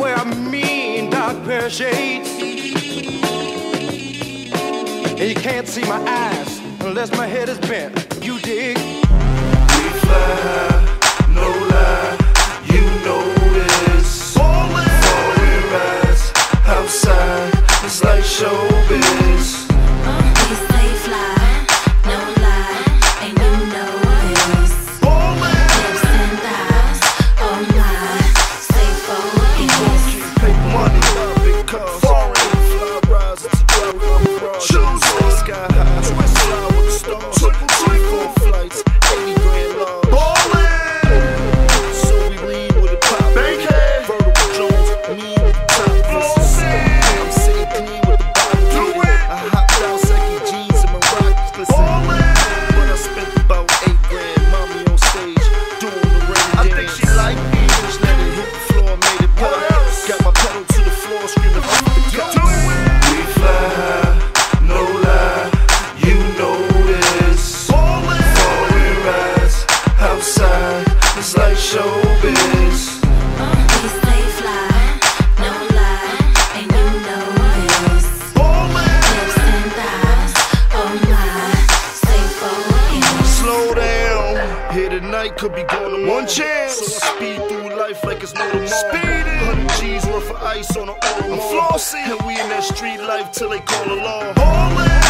wear a mean dark pair of shades. And you can't see my eyes unless my head is bent. You dig? it's like showbiz. Oh, Night could be gone tomorrow. One chance. So I speed through life like it's no tomorrow. Speeding. 100 G's worth of ice on the Oramore. I'm flossing. And we in that street life till they call the law. All.